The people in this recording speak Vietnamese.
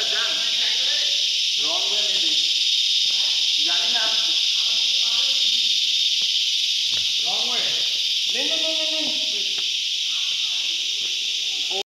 that done? Wrong way